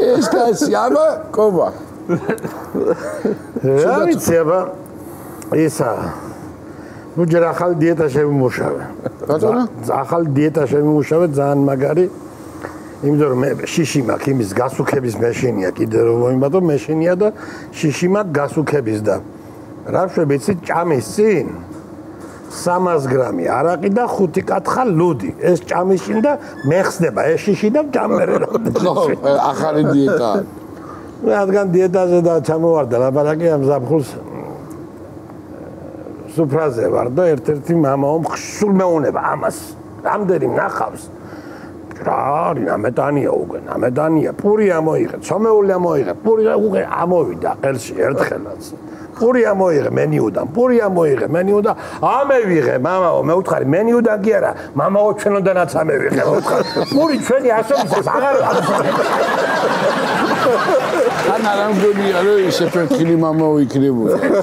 ეს კაცი აბა კობა რა ვიცი აბა ისა ნუ ჯერ ახალ დიეტა შემიმუშავე. ბატონო? ახალ დიეტა შემიმუშავე ძალიან მაგარი. იმიტომ რომ მე შიში მაქვს იმის გასუქების მეშინია კიდე რომ მოიმბატო მეშინია და შიში მაქვს გასუქების და. რა შვებიცი ჭამის წინ 300 გრამი არაყი და 5 კათხა ლუდი. ეს ჭამისშინ და მეხსნება, ეს შიში და ჭამერე. ხო, ახალი დიეტა. რადგან დიეტაზე და ჩამოვარდა ლაპარაკი ამ ზაფხულს სუფრაზე ვარ და ერთ-ერთი მამაო ხშულ მეუნება ამას. რამდენი ნახავს? რა არის ამეტანია უკვე ამეტანია პური ამოიღე ცომეული ამოიღე პური უკვე ამოვიდა ყელში ერთხელაც. პური ამოიღე მენიუდან პური ამოიღე მენიუდან ამევიღე მამაო მე უთხარი მენიუდან კი არა მამაო ჩვენოდანაც ამევიღე უთხარი პური ჩვენი ასოთის აღარ ან არ ამგონია რომ ისე ფრთხილი მამაო იქნებოდა